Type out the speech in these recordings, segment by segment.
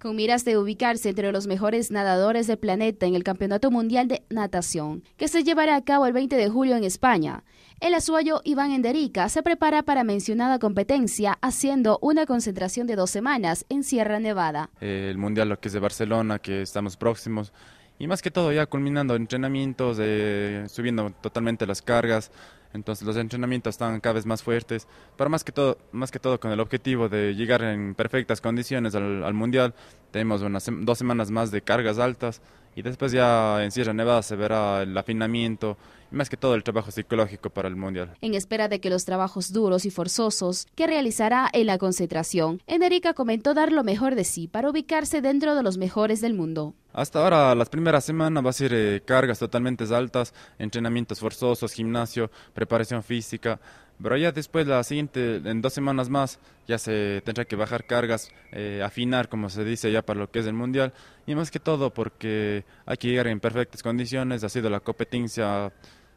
Con miras de ubicarse entre los mejores nadadores del planeta en el Campeonato Mundial de Natación, que se llevará a cabo el 20 de julio en España, el azuayo Iván Enderica se prepara para mencionada competencia haciendo una concentración de dos semanas en Sierra Nevada. El Mundial lo que es de Barcelona, que estamos próximos, y más que todo ya culminando entrenamientos, eh, subiendo totalmente las cargas, entonces los entrenamientos están cada vez más fuertes, pero más que todo, más que todo con el objetivo de llegar en perfectas condiciones al, mundial. Tenemos dos semanas más de cargas altas y después ya en Sierra Nevada se verá el afinamiento y más que todo el trabajo psicológico para el mundial. En espera de que los trabajos duros y forzosos que realizará en la concentración, Enerica comentó dar lo mejor de sí para ubicarse dentro de los mejores del mundo. Hasta ahora, las primeras semanas va a ser eh, cargas totalmente altas, entrenamientos forzosos, gimnasio, preparación física, pero ya después, la siguiente, en dos semanas más, ya se tendrá que bajar cargas, eh, afinar, como se dice ya para lo que es el Mundial, y más que todo porque hay que llegar en perfectas condiciones, ha sido la competencia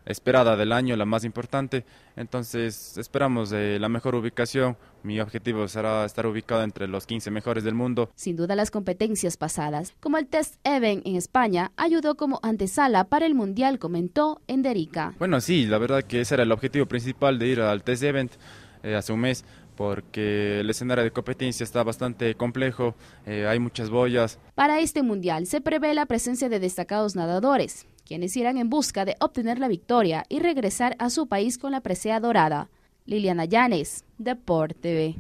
esperada del año, la más importante. Entonces esperamos eh, la mejor ubicación. Mi objetivo será estar ubicado entre los 15 mejores del mundo. Sin duda las competencias pasadas, como el Test Event en España, ayudó como antesala para el Mundial, comentó Enderica. Bueno, sí, la verdad que ese era el objetivo principal de ir al Test Event eh, hace un mes porque el escenario de competencia está bastante complejo, eh, hay muchas boyas. Para este mundial se prevé la presencia de destacados nadadores, quienes irán en busca de obtener la victoria y regresar a su país con la presea dorada. Liliana Llanes, Deporte TV.